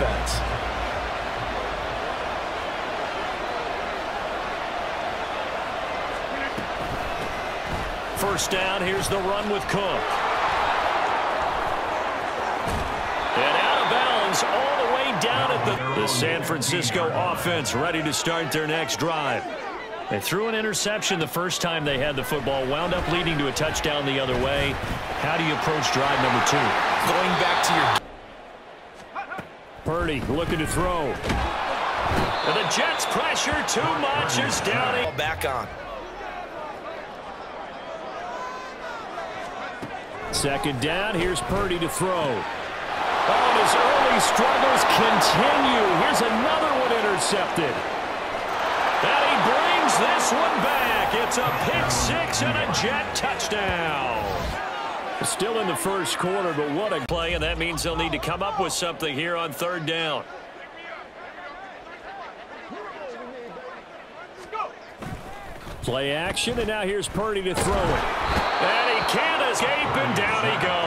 offense. First down, here's the run with Cook. And out of bounds all the way down at the... The San Francisco offense ready to start their next drive. They threw an interception the first time they had the football, wound up leading to a touchdown the other way. How do you approach drive number two? Going back to your... Purdy looking to throw. And the Jets pressure too much is down. Back on. Second down, here's Purdy to throw. Oh, and his early struggles continue. Here's another one intercepted. And he brings this one back. It's a pick six and a Jet touchdown. Still in the first quarter, but what a play, and that means they'll need to come up with something here on third down. Play action, and now here's Purdy to throw it. And he can't escape, and down he goes.